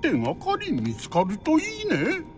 手がかり見つかるといいね。